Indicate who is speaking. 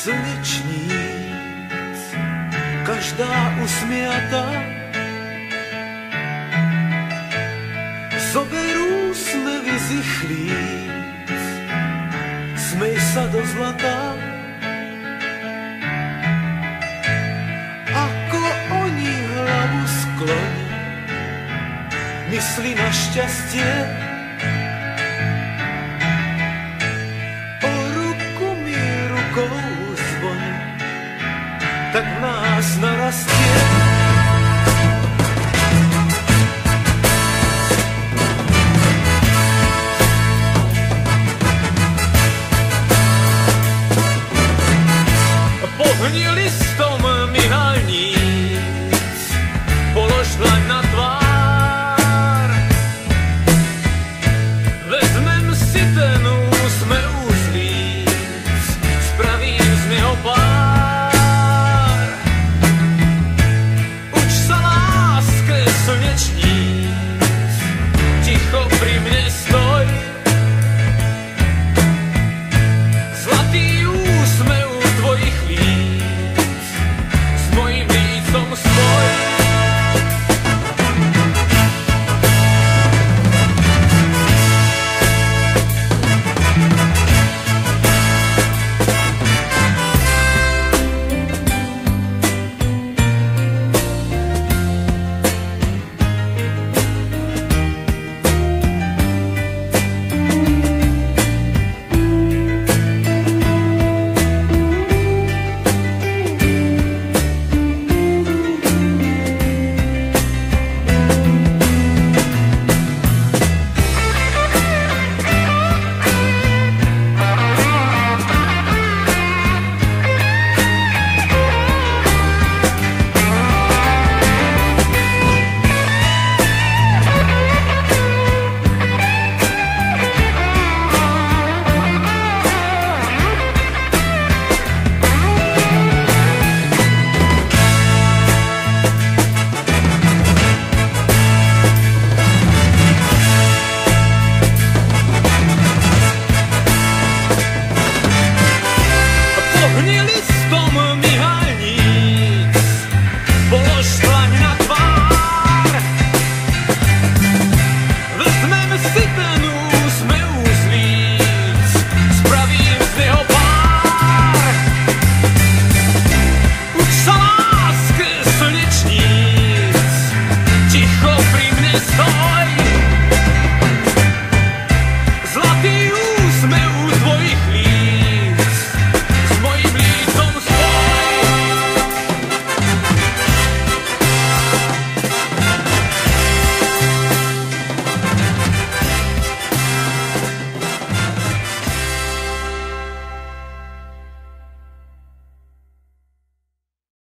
Speaker 1: slnečníc, každá usmiata. Zoberú slevy z ich líc, smej sa do zlata. Ako oni hlavu skloní, mysli na šťastie, tak nás narastie. Pohnili